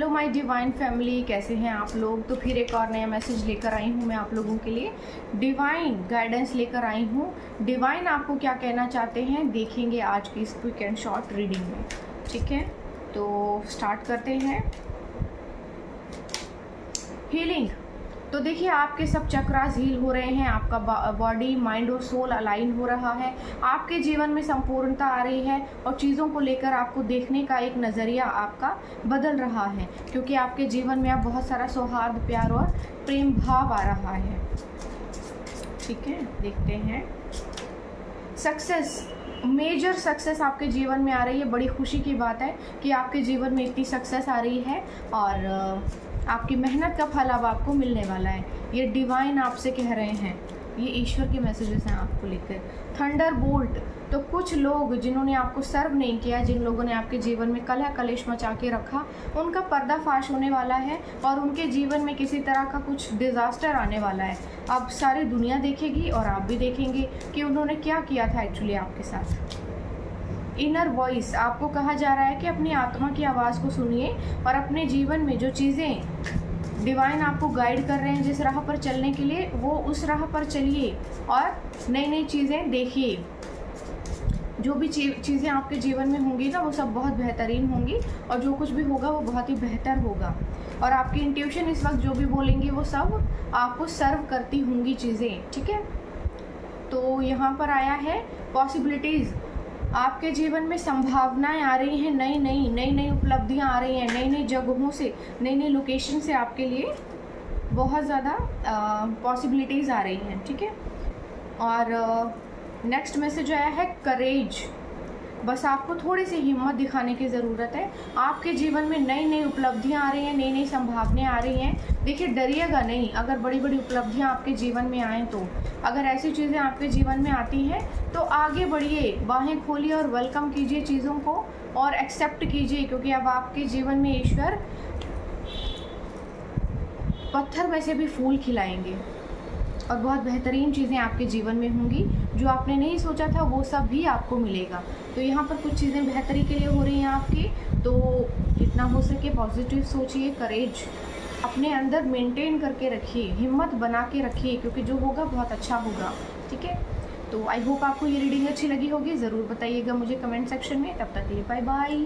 Hello my divine family, कैसे हैं आप लोग? तो फिर एक और नया मैसेज लेकर आई हूँ मैं आप लोगों के लिए। डिवाइन गाइडेंस लेकर आई हूँ। डिवाइन, आपको क्या कहना चाहते हैं? देखेंगे आज की इस क्विक एंड शॉर्ट रीडिंग में। ठीक है? तो स्टार्ट करते हैं। हीलिंग तो देखिए, आपके सब चक्रास हील हो रहे हैं, आपका बॉडी माइंड और सोल अलाइन हो रहा है। आपके जीवन में संपूर्णता आ रही है और चीज़ों को लेकर आपको देखने का एक नज़रिया आपका बदल रहा है, क्योंकि आपके जीवन में आप बहुत सारा सौहार्द, प्यार और प्रेम भाव आ रहा है। ठीक है, देखते हैं। सक्सेस मेजर सक्सेस आपके जीवन में आ रही है। बड़ी खुशी की बात है कि आपके जीवन में इतनी सक्सेस आ रही है और आपकी मेहनत का फल अब आपको मिलने वाला है। ये डिवाइन आपसे कह रहे हैं। ये ईश्वर के मैसेजेस हैं आपको लेकर। थंडर बोल्ट तो कुछ लोग जिन्होंने आपको सर्व नहीं किया, जिन लोगों ने आपके जीवन में कलह कलेश मचा के रखा, उनका पर्दाफाश होने वाला है और उनके जीवन में किसी तरह का कुछ डिज़ास्टर आने वाला है। अब सारी दुनिया देखेगी और आप भी देखेंगे कि उन्होंने क्या किया था एक्चुअली आपके साथ। इनर वॉइस आपको कहा जा रहा है कि अपनी आत्मा की आवाज़ को सुनिए और अपने जीवन में जो चीज़ें डिवाइन आपको गाइड कर रहे हैं जिस राह पर चलने के लिए, वो उस राह पर चलिए और नई नई चीज़ें देखिए। जो भी चीज़ें आपके जीवन में होंगी ना, वो सब बहुत बेहतरीन होंगी और जो कुछ भी होगा, वो बहुत ही बेहतर होगा। और आपकी इंट्यूशन इस वक्त जो भी बोलेंगी, वो सब आपको सर्व करती होंगी चीज़ें, ठीक है? तो यहाँ पर आया है पॉसिबिलिटीज़ आपके जीवन में संभावनाएँ आ रही हैं, नई नई नई नई उपलब्धियाँ आ रही हैं, नई नई जगहों से, नई नई लोकेशन से आपके लिए बहुत ज़्यादा पॉसिबिलिटीज़ आ रही हैं, ठीक है? और नेक्स्ट मैसेज आया है करेज बस आपको थोड़ी सी हिम्मत दिखाने की ज़रूरत है। आपके जीवन में नई नई उपलब्धियाँ आ रही हैं नई नई संभावनाएँ आ रही हैं। देखिए, डरिएगा नहीं। अगर बड़ी बड़ी उपलब्धियाँ आपके जीवन में आएँ तो। अगर ऐसी चीज़ें आपके जीवन में आती हैं तो आगे बढ़िए। बाहें खोलिए और वेलकम कीजिए चीज़ों को और एक्सेप्ट कीजिए, क्योंकि अब आपके जीवन में ईश्वर पत्थर में से भी फूल खिलाएँगे। और बहुत बेहतरीन चीज़ें आपके जीवन में होंगी। जो आपने नहीं सोचा था, वो सब भी आपको मिलेगा। तो यहाँ पर कुछ चीज़ें बेहतरी के लिए हो रही हैं आपकी। तो जितना हो सके पॉजिटिव सोचिए करेज अपने अंदर मेंटेन करके रखिए, हिम्मत बना के रखिए, क्योंकि जो होगा बहुत अच्छा होगा। ठीक है? तो आई होप आपको ये रीडिंग अच्छी लगी होगी। ज़रूर बताइएगा मुझे कमेंट सेक्शन में। तब तक के लिए बाय बाय